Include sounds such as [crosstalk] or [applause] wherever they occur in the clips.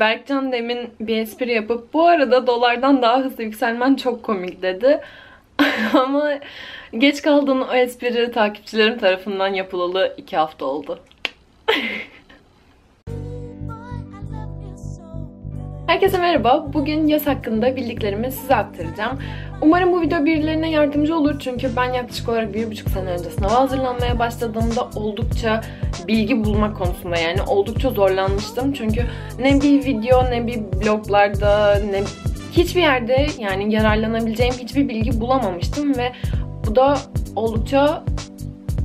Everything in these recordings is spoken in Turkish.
Berkcan demin bir espri yapıp bu arada dolardan daha hızlı yükselmen çok komik dedi. [laughs] Ama geç kaldığın o espri takipçilerim tarafından yapılalı iki hafta oldu. [laughs] Herkese merhaba. Bugün yaz hakkında bildiklerimi size aktaracağım. Umarım bu video birilerine yardımcı olur çünkü ben yaklaşık olarak bir buçuk sene önce sınava hazırlanmaya başladığımda oldukça bilgi bulmak konusunda yani oldukça zorlanmıştım. Çünkü ne bir video ne bir bloglarda ne hiçbir yerde yani yararlanabileceğim hiçbir bilgi bulamamıştım ve bu da oldukça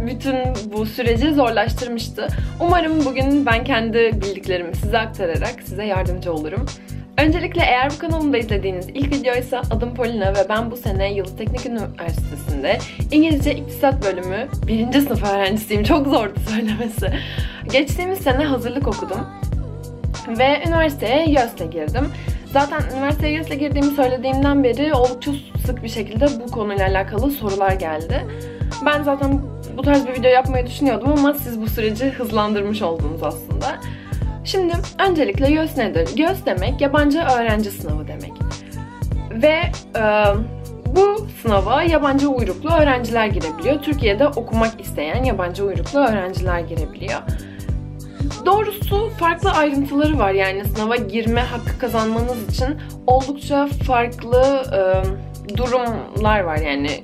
bütün bu süreci zorlaştırmıştı. Umarım bugün ben kendi bildiklerimi size aktararak size yardımcı olurum. Öncelikle eğer bu kanalımda izlediğiniz ilk videoysa adım Polina ve ben bu sene Yıldız Teknik Üniversitesi'nde İngilizce İktisat Bölümü birinci sınıf öğrencisiyim. Çok zordu [laughs] söylemesi. Geçtiğimiz sene hazırlık okudum ve üniversiteye YÖS'le girdim. Zaten üniversiteye YÖS'le girdiğimi söylediğimden beri oldukça sık bir şekilde bu konuyla alakalı sorular geldi. Ben zaten bu tarz bir video yapmayı düşünüyordum ama siz bu süreci hızlandırmış oldunuz aslında. Şimdi öncelikle YÖS nedir? YÖS demek yabancı öğrenci sınavı demek. Ve e, bu sınava yabancı uyruklu öğrenciler girebiliyor. Türkiye'de okumak isteyen yabancı uyruklu öğrenciler girebiliyor. Doğrusu farklı ayrıntıları var yani sınava girme hakkı kazanmanız için oldukça farklı e, durumlar var yani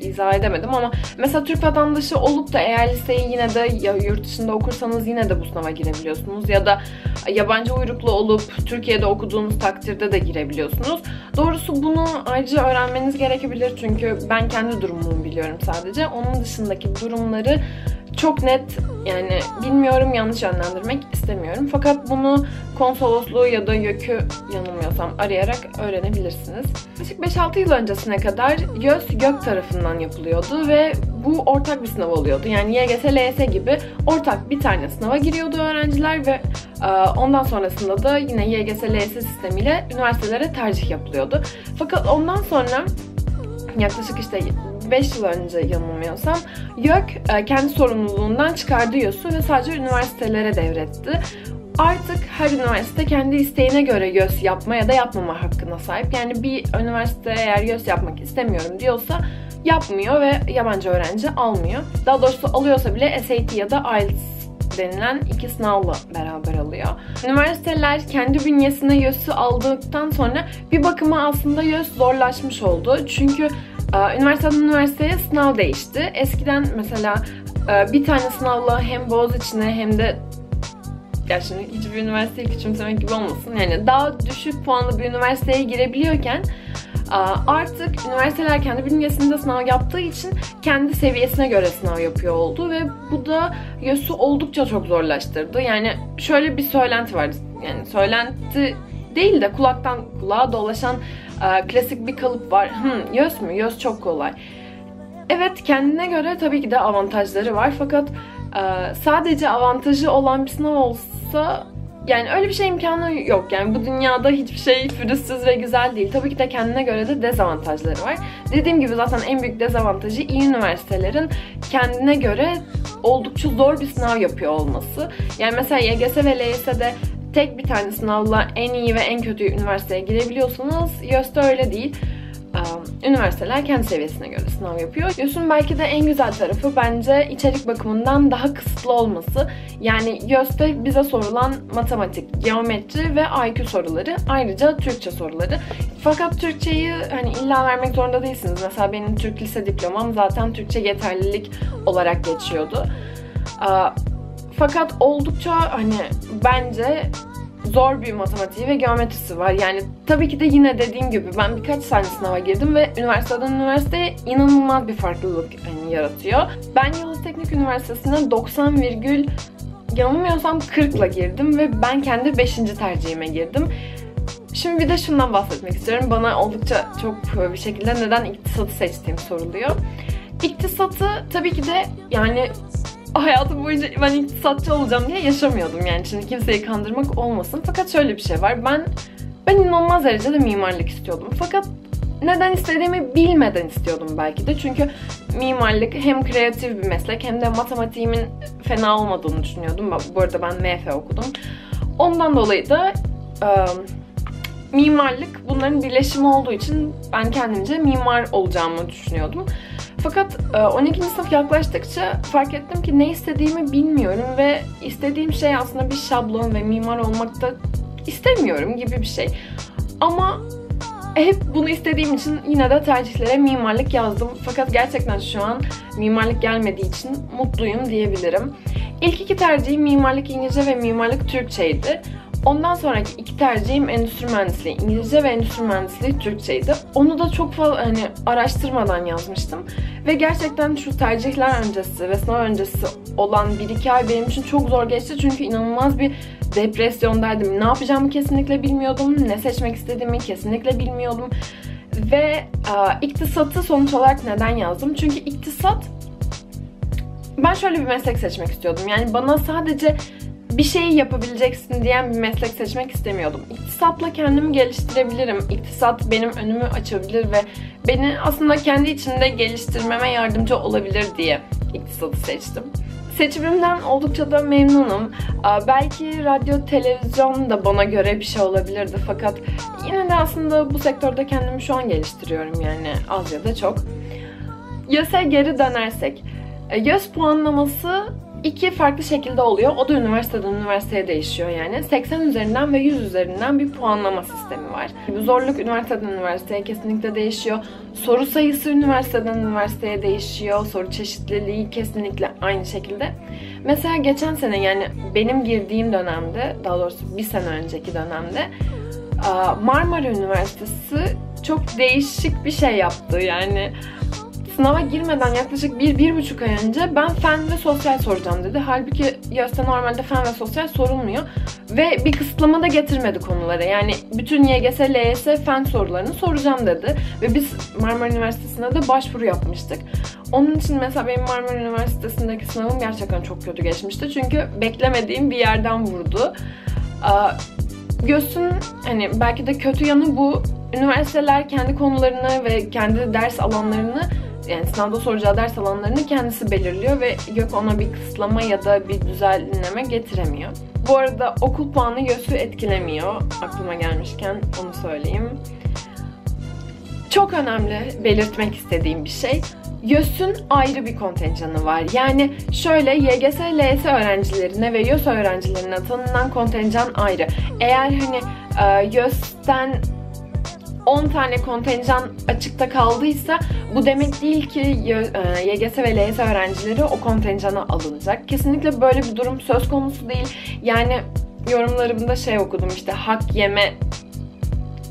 izah edemedim ama mesela Türk vatandaşı olup da eğer liseyi yine de ya yurt dışında okursanız yine de bu sınava girebiliyorsunuz ya da yabancı uyruklu olup Türkiye'de okuduğunuz takdirde de girebiliyorsunuz. Doğrusu bunu ayrıca öğrenmeniz gerekebilir çünkü ben kendi durumumu biliyorum sadece. Onun dışındaki durumları çok net yani bilmiyorum yanlış yönlendirmek istemiyorum. Fakat bunu konsolosluğu ya da YÖK'ü yanılmıyorsam arayarak öğrenebilirsiniz. Yaklaşık 5-6 yıl öncesine kadar YÖS GÖK tarafından yapılıyordu ve bu ortak bir sınav oluyordu. Yani YGS, LYS gibi ortak bir tane sınava giriyordu öğrenciler ve ondan sonrasında da yine YGS, LYS sistemiyle üniversitelere tercih yapılıyordu. Fakat ondan sonra yaklaşık işte 5 yıl önce yanılmıyorsam YÖK e, kendi sorumluluğundan çıkardı YÖS'ü ve sadece üniversitelere devretti. Artık her üniversite kendi isteğine göre YÖS yapma ya da yapmama hakkına sahip. Yani bir üniversite eğer YÖS yapmak istemiyorum diyorsa yapmıyor ve yabancı öğrenci almıyor. Daha doğrusu alıyorsa bile SAT ya da IELTS denilen iki sınavla beraber alıyor. Üniversiteler kendi bünyesine YÖS'ü aldıktan sonra bir bakıma aslında YÖS zorlaşmış oldu. Çünkü Üniversiteden üniversiteye sınav değişti. Eskiden mesela e, bir tane sınavla hem Boğaziçi'ne hem de ya şimdi hiçbir üniversiteyi küçümsemek gibi olmasın. Yani daha düşük puanlı bir üniversiteye girebiliyorken artık üniversiteler kendi bünyesinde sınav yaptığı için kendi seviyesine göre sınav yapıyor oldu ve bu da YÖS'ü oldukça çok zorlaştırdı. Yani şöyle bir söylenti var. Yani söylenti değil de kulaktan kulağa dolaşan e, klasik bir kalıp var. Hmm, YÖS mü? YÖS çok kolay. Evet kendine göre tabii ki de avantajları var fakat e, sadece avantajı olan bir sınav olsa yani öyle bir şey imkanı yok. Yani bu dünyada hiçbir şey pürüzsüz ve güzel değil. Tabii ki de kendine göre de dezavantajları var. Dediğim gibi zaten en büyük dezavantajı iyi üniversitelerin kendine göre oldukça zor bir sınav yapıyor olması. Yani mesela YGS ve LYS'de tek bir tane sınavla en iyi ve en kötü üniversiteye girebiliyorsunuz. YÖS'te öyle değil. Üniversiteler kendi seviyesine göre sınav yapıyor. YÖS'ün belki de en güzel tarafı bence içerik bakımından daha kısıtlı olması. Yani YÖS'te bize sorulan matematik, geometri ve IQ soruları ayrıca Türkçe soruları. Fakat Türkçeyi hani illa vermek zorunda değilsiniz. Mesela benim Türk lise diplomam zaten Türkçe yeterlilik olarak geçiyordu. Fakat oldukça hani bence zor bir matematiği ve geometrisi var. Yani tabii ki de yine dediğim gibi ben birkaç tane sınava girdim ve üniversiteden üniversiteye inanılmaz bir farklılık hani yaratıyor. Ben Yıldız Teknik Üniversitesi'ne 90 virgül yanılmıyorsam 40 ile girdim ve ben kendi 5. tercihime girdim. Şimdi bir de şundan bahsetmek istiyorum. Bana oldukça çok bir şekilde neden iktisatı seçtiğim soruluyor. İktisatı tabii ki de yani hayatım boyunca ben iktisatçı olacağım diye yaşamıyordum yani. Şimdi kimseyi kandırmak olmasın. Fakat şöyle bir şey var. Ben ben inanılmaz derecede mimarlık istiyordum. Fakat neden istediğimi bilmeden istiyordum belki de. Çünkü mimarlık hem kreatif bir meslek hem de matematiğimin fena olmadığını düşünüyordum. Bu arada ben MF okudum. Ondan dolayı da e, mimarlık bunların birleşimi olduğu için ben kendimce mimar olacağımı düşünüyordum. Fakat 12. sınıf yaklaştıkça fark ettim ki ne istediğimi bilmiyorum ve istediğim şey aslında bir şablon ve mimar olmak da istemiyorum gibi bir şey. Ama hep bunu istediğim için yine de tercihlere mimarlık yazdım. Fakat gerçekten şu an mimarlık gelmediği için mutluyum diyebilirim. İlk iki tercihim mimarlık İngilizce ve mimarlık Türkçeydi. Ondan sonraki iki tercihim endüstri mühendisliği İngilizce ve endüstri mühendisliği Türkçeydi. Onu da çok fazla hani araştırmadan yazmıştım. Ve gerçekten şu tercihler öncesi ve sınav öncesi olan 1-2 ay benim için çok zor geçti. Çünkü inanılmaz bir depresyondaydım. Ne yapacağımı kesinlikle bilmiyordum. Ne seçmek istediğimi kesinlikle bilmiyordum. Ve e, iktisatı sonuç olarak neden yazdım? Çünkü iktisat ben şöyle bir meslek seçmek istiyordum. Yani bana sadece bir şeyi yapabileceksin diyen bir meslek seçmek istemiyordum. İktisatla kendimi geliştirebilirim. İktisat benim önümü açabilir ve beni aslında kendi içinde geliştirmeme yardımcı olabilir diye iktisatı seçtim. Seçimimden oldukça da memnunum. Belki radyo, televizyon da bana göre bir şey olabilirdi fakat yine de aslında bu sektörde kendimi şu an geliştiriyorum yani az ya da çok. YÖS'e geri dönersek. YÖS puanlaması iki farklı şekilde oluyor. O da üniversiteden üniversiteye değişiyor yani. 80 üzerinden ve 100 üzerinden bir puanlama sistemi var. Zorluk üniversiteden üniversiteye kesinlikle değişiyor. Soru sayısı üniversiteden üniversiteye değişiyor. Soru çeşitliliği kesinlikle aynı şekilde. Mesela geçen sene yani benim girdiğim dönemde, daha doğrusu bir sene önceki dönemde Marmara Üniversitesi çok değişik bir şey yaptı. Yani sınava girmeden yaklaşık bir, bir buçuk ay önce ben fen ve sosyal soracağım dedi. Halbuki YÖS'te normalde fen ve sosyal sorulmuyor. Ve bir kısıtlama da getirmedi konulara. Yani bütün YGS, LYS fen sorularını soracağım dedi. Ve biz Marmara Üniversitesi'ne de başvuru yapmıştık. Onun için mesela benim Marmara Üniversitesi'ndeki sınavım gerçekten çok kötü geçmişti. Çünkü beklemediğim bir yerden vurdu. GÖS'ün hani belki de kötü yanı bu. Üniversiteler kendi konularını ve kendi ders alanlarını yani sınavda soracağı ders alanlarını kendisi belirliyor ve yok ona bir kısıtlama ya da bir düzenleme getiremiyor. Bu arada okul puanı YÖS'ü etkilemiyor. Aklıma gelmişken onu söyleyeyim. Çok önemli belirtmek istediğim bir şey. YÖS'ün ayrı bir kontenjanı var. Yani şöyle YGS, LYS öğrencilerine ve YÖS öğrencilerine tanınan kontenjan ayrı. Eğer hani YÖS'ten 10 tane kontenjan açıkta kaldıysa bu demek değil ki YGS e, ve LYS öğrencileri o kontenjana alınacak. Kesinlikle böyle bir durum söz konusu değil. Yani yorumlarımda şey okudum işte hak yeme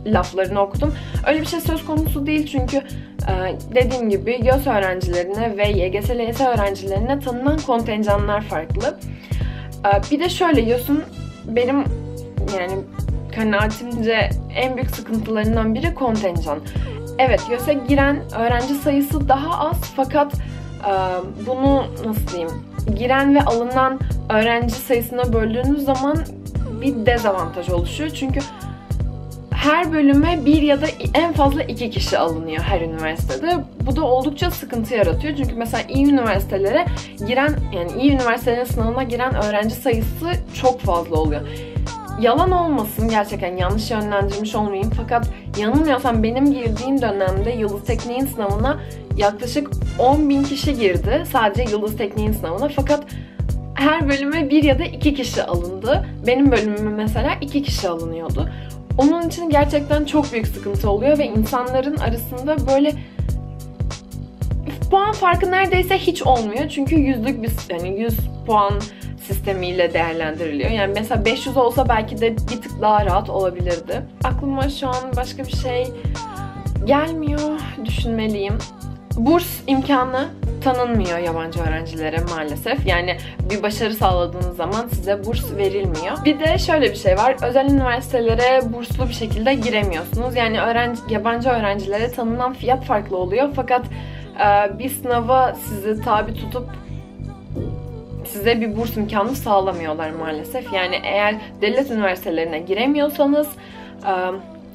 laflarını okudum. Öyle bir şey söz konusu değil çünkü e, dediğim gibi YÖS öğrencilerine ve YGS, LYS öğrencilerine tanınan kontenjanlar farklı. E, bir de şöyle YÖS'ün benim yani kanaatimce en büyük sıkıntılarından biri kontenjan. Evet, YÖS'e giren öğrenci sayısı daha az fakat e, bunu nasıl diyeyim, giren ve alınan öğrenci sayısına böldüğünüz zaman bir dezavantaj oluşuyor. Çünkü her bölüme bir ya da en fazla iki kişi alınıyor her üniversitede. Bu da oldukça sıkıntı yaratıyor. Çünkü mesela iyi üniversitelere giren, yani iyi üniversitelerin sınavına giren öğrenci sayısı çok fazla oluyor yalan olmasın gerçekten yanlış yönlendirmiş olmayayım fakat yanılmıyorsam benim girdiğim dönemde Yıldız Tekniğin sınavına yaklaşık 10 bin kişi girdi sadece Yıldız Tekniğin sınavına fakat her bölüme bir ya da iki kişi alındı. Benim bölümüme mesela iki kişi alınıyordu. Onun için gerçekten çok büyük sıkıntı oluyor ve insanların arasında böyle puan farkı neredeyse hiç olmuyor. Çünkü yüzlük bir yani 100 puan sistemiyle değerlendiriliyor. Yani mesela 500 olsa belki de bir tık daha rahat olabilirdi. Aklıma şu an başka bir şey gelmiyor. Düşünmeliyim. Burs imkanı tanınmıyor yabancı öğrencilere maalesef. Yani bir başarı sağladığınız zaman size burs verilmiyor. Bir de şöyle bir şey var. Özel üniversitelere burslu bir şekilde giremiyorsunuz. Yani öğrenci, yabancı öğrencilere tanınan fiyat farklı oluyor. Fakat bir sınava sizi tabi tutup size bir burs imkanı sağlamıyorlar maalesef. Yani eğer devlet üniversitelerine giremiyorsanız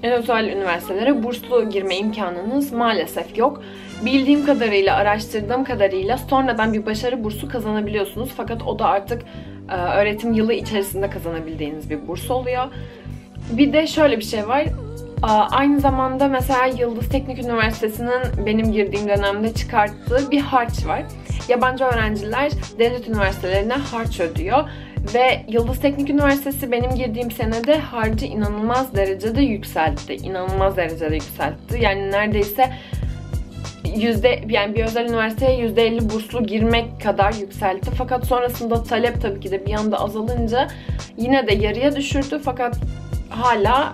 en özel üniversitelere burslu girme imkanınız maalesef yok. Bildiğim kadarıyla, araştırdığım kadarıyla sonradan bir başarı bursu kazanabiliyorsunuz. Fakat o da artık e, öğretim yılı içerisinde kazanabildiğiniz bir burs oluyor. Bir de şöyle bir şey var. Aynı zamanda mesela Yıldız Teknik Üniversitesi'nin benim girdiğim dönemde çıkarttığı bir harç var. Yabancı öğrenciler devlet üniversitelerine harç ödüyor. Ve Yıldız Teknik Üniversitesi benim girdiğim senede harcı inanılmaz derecede yükseltti. İnanılmaz derecede yükseltti. Yani neredeyse yüzde yani bir özel üniversiteye yüzde 50 burslu girmek kadar yükseltti. Fakat sonrasında talep tabii ki de bir anda azalınca yine de yarıya düşürdü. Fakat hala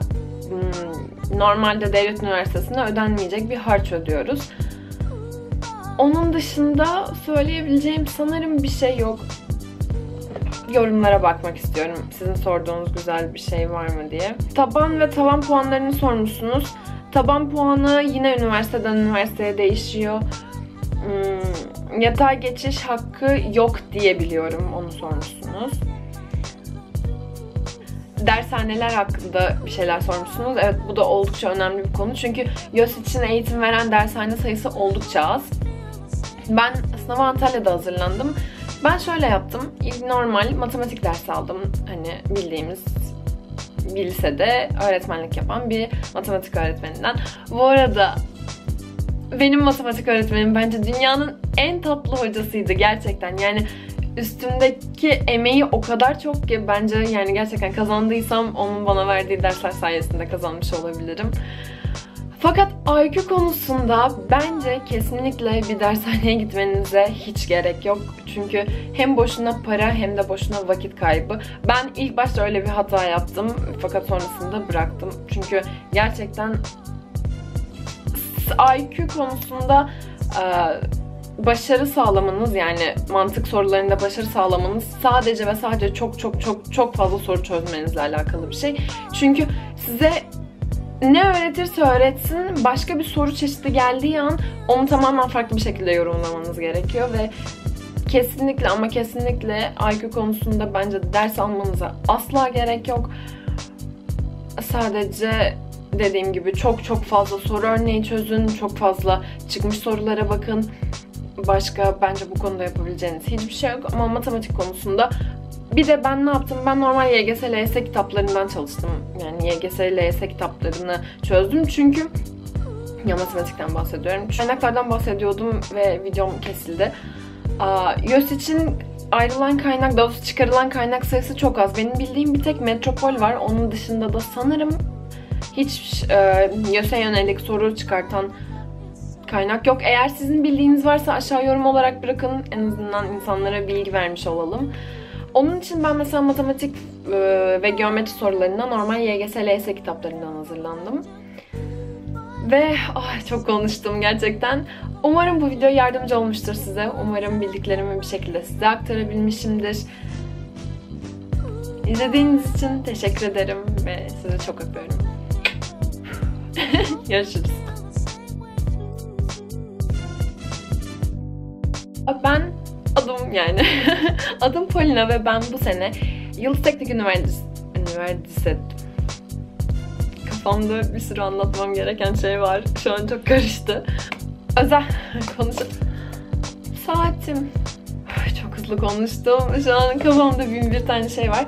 hmm, normalde devlet üniversitesine ödenmeyecek bir harç ödüyoruz. Onun dışında söyleyebileceğim sanırım bir şey yok. Yorumlara bakmak istiyorum. Sizin sorduğunuz güzel bir şey var mı diye. Taban ve tavan puanlarını sormuşsunuz. Taban puanı yine üniversiteden üniversiteye değişiyor. Hmm, yatay geçiş hakkı yok diye biliyorum. Onu sormuşsunuz. Dershaneler hakkında bir şeyler sormuşsunuz. Evet bu da oldukça önemli bir konu. Çünkü YÖS için eğitim veren dershane sayısı oldukça az. Ben sınava Antalya'da hazırlandım. Ben şöyle yaptım. Normal matematik dersi aldım. Hani bildiğimiz bir lisede öğretmenlik yapan bir matematik öğretmeninden. Bu arada benim matematik öğretmenim bence dünyanın en tatlı hocasıydı gerçekten. Yani üstümdeki emeği o kadar çok ki bence yani gerçekten kazandıysam onun bana verdiği dersler sayesinde kazanmış olabilirim. Fakat IQ konusunda bence kesinlikle bir dershaneye gitmenize hiç gerek yok. Çünkü hem boşuna para hem de boşuna vakit kaybı. Ben ilk başta öyle bir hata yaptım fakat sonrasında bıraktım. Çünkü gerçekten IQ konusunda başarı sağlamanız yani mantık sorularında başarı sağlamanız sadece ve sadece çok çok çok çok fazla soru çözmenizle alakalı bir şey. Çünkü size ne öğretirse öğretsin başka bir soru çeşidi geldiği an onu tamamen farklı bir şekilde yorumlamanız gerekiyor ve kesinlikle ama kesinlikle IQ konusunda bence ders almanıza asla gerek yok. Sadece dediğim gibi çok çok fazla soru örneği çözün, çok fazla çıkmış sorulara bakın. Başka bence bu konuda yapabileceğiniz hiçbir şey yok ama matematik konusunda bir de ben ne yaptım? Ben normal YGS, LYS kitaplarından çalıştım. Yani YGS, LYS kitaplarını çözdüm. Çünkü ya matematikten bahsediyorum. Kaynaklardan bahsediyordum ve videom kesildi. YÖS için ayrılan kaynak, daha çıkarılan kaynak sayısı çok az. Benim bildiğim bir tek Metropol var. Onun dışında da sanırım hiç e, YÖS'e yönelik soru çıkartan kaynak yok. Eğer sizin bildiğiniz varsa aşağı yorum olarak bırakın. En azından insanlara bilgi vermiş olalım. Onun için ben mesela matematik e, ve geometri sorularına normal YGS, LYS kitaplarından hazırlandım. Ve oh, çok konuştum gerçekten. Umarım bu video yardımcı olmuştur size. Umarım bildiklerimi bir şekilde size aktarabilmişimdir. İzlediğiniz için teşekkür ederim ve sizi çok öpüyorum. [laughs] Görüşürüz. Yani [laughs] adım Polina ve ben bu sene Yıldız Teknik Üniversitesi Üniversitesi kafamda bir sürü anlatmam gereken şey var. Şu an çok karıştı. Özel [laughs] konuşup saatim çok hızlı konuştum. Şu an kafamda bin bir tane şey var.